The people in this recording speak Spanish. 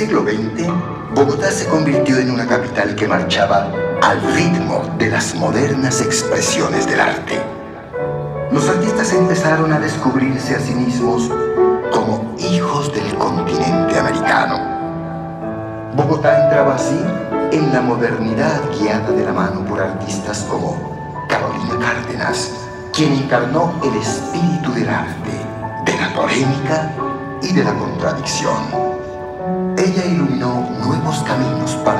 siglo XX, Bogotá se convirtió en una capital que marchaba al ritmo de las modernas expresiones del arte. Los artistas empezaron a descubrirse a sí mismos como hijos del continente americano. Bogotá entraba así en la modernidad guiada de la mano por artistas como Carolina Cárdenas, quien encarnó el espíritu del arte, de la polémica y de la contradicción. Ella iluminó nuevos caminos para